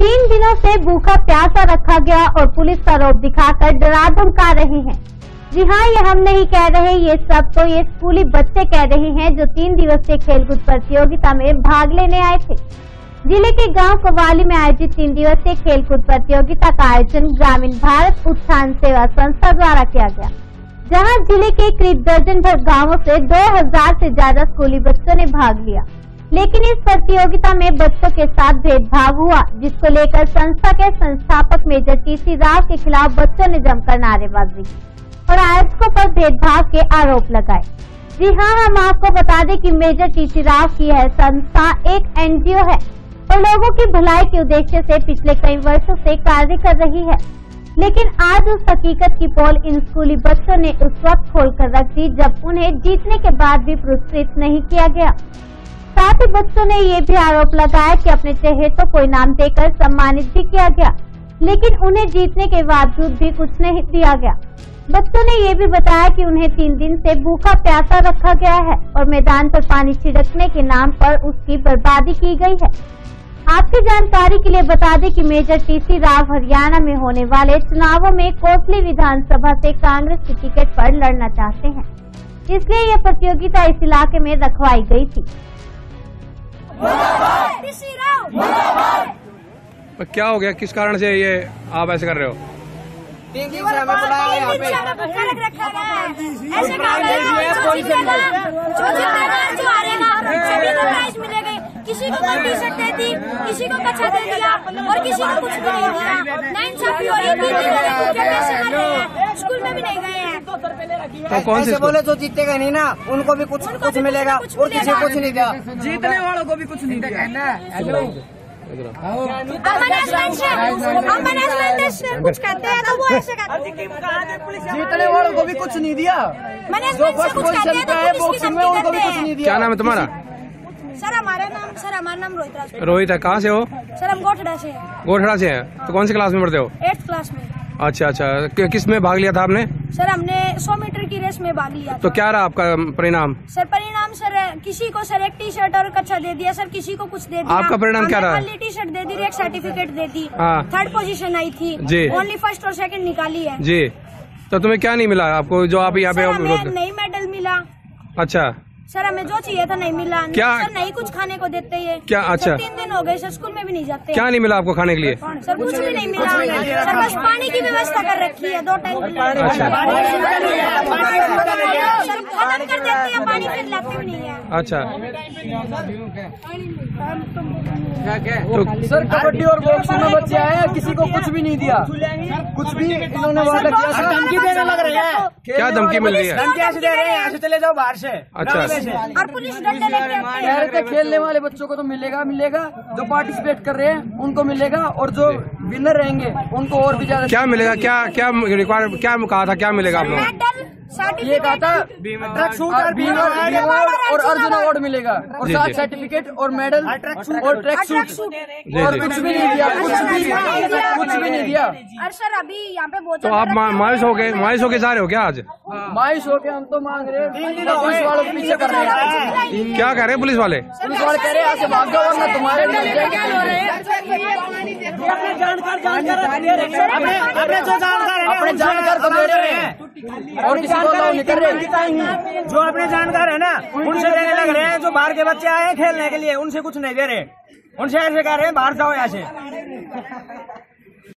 तीन दिनों से भूखा प्यासा रखा गया और पुलिस का रोप दिखाकर डरा धमका रहे हैं। जी हाँ ये हम नहीं कह रहे, ये सब तो ये स्कूली बच्चे कह रहे हैं जो तीन दिवसीय खेलकूद प्रतियोगिता में भाग लेने आए थे। ज़िले के गाँव कवाली में आयोजित तीन दिवसीय खेलकूद प्रतियोगिता का आयोजन ग्रामीण भारत उत्थान सेवा संस्था द्वारा किया गया। जहाँ ज़िले के करीब दर्जन भर गाँवों से 2000 से ज़्यादा स्कूली बच्चों ने भाग लिया। लेकिन इस प्रतियोगिता में बच्चों के साथ भेदभाव हुआ, जिसको लेकर संस्था के संस्थापक मेजर टीसी राव के खिलाफ बच्चों ने जमकर नारेबाजी और आयोजकों पर भेदभाव के आरोप लगाए। जी हाँ हम आपको बता दें कि मेजर टीसी राव की यह संस्था एक एनजीओ है और लोगों की भलाई के उद्देश्य से पिछले कई वर्षों से कार्य कर रही है। लेकिन आज उस हकीकत की पोल इन स्कूली बच्चों ने उस वक्त खोल कर रख दी, जब उन्हें जीतने के बाद भी पुरस्कृत नहीं किया गया। साथ ही बच्चों ने ये भी आरोप लगाया कि अपने चहेतों को इनाम देकर सम्मानित भी किया गया, लेकिन उन्हें जीतने के बावजूद भी कुछ नहीं दिया गया। बच्चों ने ये भी बताया कि उन्हें तीन दिन से भूखा प्यासा रखा गया है और मैदान पर पानी छिड़कने के नाम पर उसकी बर्बादी की गई है। आपकी जानकारी के लिए बता दें कि मेजर टीसी राव हरियाणा में होने वाले चुनावों में कोटली विधानसभा से कांग्रेस की टिकट पर लड़ना चाहते हैं, इसलिए यह प्रतियोगिता इस इलाके में रखवाई गई थी। क्या हो गया? किस कारण से ये आप ऐसे कर रहे हो? किसी को टी शर्ट दे दी किसी को कच्छा दे दिया और किसी को कुछ भी नहीं दिया। नाइन साफी हो रही हैं। स्कूल में भी नहीं गए। हैं तो कौन से बोले जो जीतेगा नहीं ना उनको भी कुछ उनको कुछ मिलेगा कुछ और किसी को कुछ नहीं दिया। जीतने वालों को भी कुछ नहीं दिया। हम मैनेजमेंट से हम मैनेजमेंट से कुछ कहते हैं तो वो ऐसे कहते हैं। जीतने वालों को भी कुछ नहीं दिया। जो फ़र्स्ट कुछ कहते पे तो है बॉक्सिंग में उनको भी कुछ नहीं दिया। क्या नाम है तुम्हारा? सर हमारा नाम सर हमारा नाम रोहित रोहित है कहाँ से हो? सर हम गोठड़ा से गोठड़ा से हैं। तो कौन सी क्लास में पढ़ते हो? एट्थ क्लास में। अच्छा अच्छा। किसमें भाग लिया था आपने? सर हमने 100 मीटर की रेस में भाग लिया तो क्या रहा आपका परिणाम? सर परिणाम सर किसी को सर एक टी शर्ट और कच्छा दे दिया सर किसी को कुछ दे दिया। आपका परिणाम क्या रहा? टी शर्ट दे दी एक सर्टिफिकेट दे दी। हाँ। थर्ड पोजीशन आई थी। जी। ओनली फ़र्स्ट और सेकंड निकाली है। जी। तो तुम्हें क्या नहीं मिला? आपको जो आप यहाँ पे नई मेडल मिला। अच्छा। सर हमें जो चाहिए था नहीं मिला। क्या- सर नहीं कुछ खाने को देते ये। क्या- अच्छा। तीन दिन हो गए सर स्कूल में भी नहीं जाते। क्या नहीं मिला आपको खाने के लिए? सर कुछ भी नहीं मिला। सर बस पानी की व्यवस्था कर रखी है दो टाइम अच्छा। सर खत्म कर देते हैं पानी फिर लाते भी नहीं है। अच्छा। तो सर कबड्डी और बॉक्सिंग में बच्चे आए हैं किसी को कुछ भी नहीं दिया। कुछ भी इन्होंने वादा किया था धमकी देने लग रही है। क्या धमकी मिल रही है? धमकी ऐसे दे रहे हैं ऐसे चले जाओ बाहर से। अच्छा। और पुलिस डंडे लेके खेलने वाले बच्चों को तो मिलेगा मिलेगा। जो पार्टिसिपेट कर रहे हैं उनको मिलेगा और जो विनर रहेंगे उनको और भी ज़्यादा क्या मिलेगा? क्या क्या रिक्वायर क्या कहा था क्या मिलेगा आप लोगों ये कहा था ट्रक सूट और बीमा और अर्जुन अवार्ड। मिलेगा। और साथ सर्टिफिकेट और मेडल और ट्रैक सूट सूट और कुछ भी नहीं दिया कुछ भी कुछ भी नहीं दिया। और सर अभी यहाँ पे बहुत तो आप मायूस हो। गए मायूस होके जा रहे हो क्या आज? मायूस होके हम तो मांग रहे हैं। पुलिस वालों को पीछे कर रहे हैं। क्या कह रहे हैं पुलिस वाले? पुलिस वाले कह रहे हैं यहाँ भाग जाओ वरना तुम्हारे अपने जानकार अपने जो जानकार है अपने जानकार को दे। रहे हैं। और किसी को निकल नहीं कर रहे जो अपने जानकार है ना उनसे देने लग रहे हैं जो बाहर के बच्चे आए हैं खेलने के लिए उनसे कुछ नहीं दे रहे। उनसे ऐसे कह रहे हैं बाहर जाओ ऐसे से।